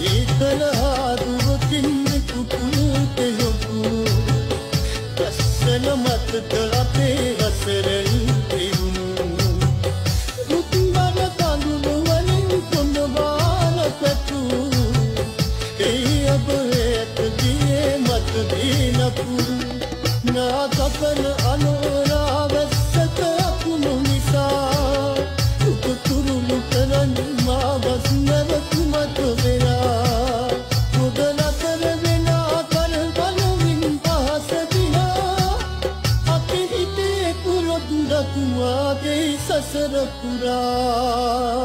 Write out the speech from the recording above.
ඒකල හාදුවකින්න කුටුට යොකු ලස්සන මතකල අපේ හසරයි පෙවුණු මුතුවන කඳුළුවලින් කොඳ බාල පැටූ ඒ අප ඇතගේ මතදී නපුරු නාකපන අනෝරාව රතුවාගේ සසර පුරා